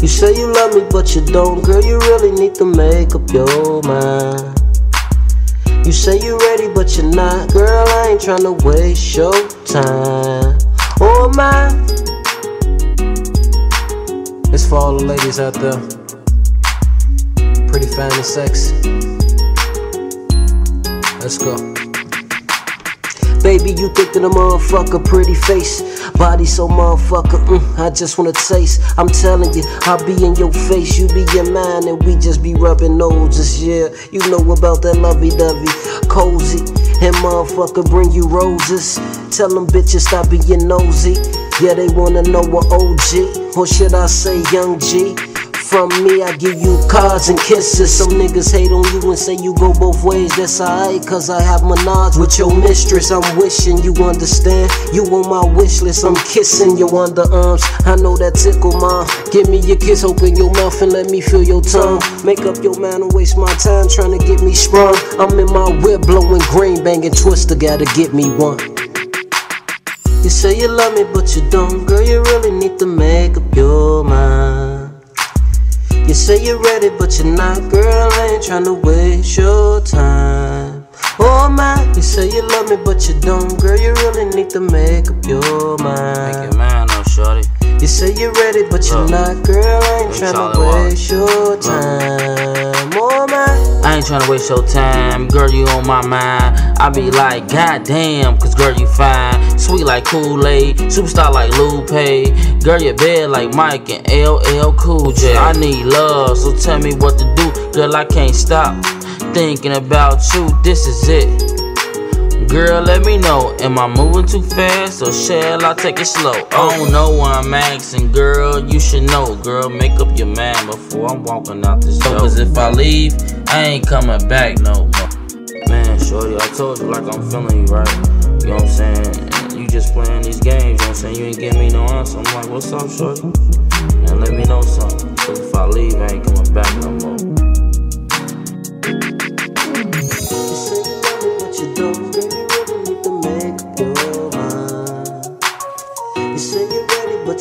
You say you love me, but you don't, girl. You really need to make up your mind. You say you're ready, but you're not, girl. I ain't tryna waste your time. Oh my. It's for all the ladies out there. Pretty fine and sexy. Let's go. Baby, you think that a motherfucker pretty face. Body so motherfucker, mm, I just wanna taste. I'm telling you, I'll be in your face, you be in mine, and we just be rubbing noses. Yeah, you know about that lovey dovey, cozy. And motherfucker bring you roses. Tell them bitches stop being nosy. Yeah, they wanna know what OG, or should I say Young G? From me, I give you cards and kisses. Some niggas hate on you and say you go both ways. That's alright, cause I have menage with your mistress. I'm wishing you understand. You on my wish list, I'm kissing your underarms. I know that tickle, mom. Give me your kiss, open your mouth and let me feel your tongue. Make up your mind and waste my time trying to get me sprung. I'm in my whip blowing green, banging twister, gotta get me one. You say you love me, but you don't, girl. You really need to make up your mind. You say you're ready, but you're not, girl. I ain't tryna waste your time. Oh my, you say you love me, but you don't, girl. You really need to make up your mind. Make your mind up, shorty. You say you're ready, but you're Look. not, girl. I ain't tryna all I want. waste your time. Ain't tryna waste your time, girl. You on my mind. I be like, goddamn, cause girl, you fine. Sweet like Kool Aid, superstar like Lupe. Girl, you bad like Mike and LL Cool J. I need love, so tell me what to do. Girl, I can't stop thinking about you. This is it. Girl, let me know. Am I moving too fast or shall I take it slow? I don't know I'm asking, girl. You should know, girl. Make up your mind before I'm walking out this door. Cause if I leave, I ain't coming back no more. Man, shorty, I told you like I'm feeling you right. You know what I'm saying? You just playing these games, you know what I'm saying? You ain't giving me no answer. I'm like, what's up, shorty? And let me know something. Cause if I leave, I ain't coming back no more. you say you're ready but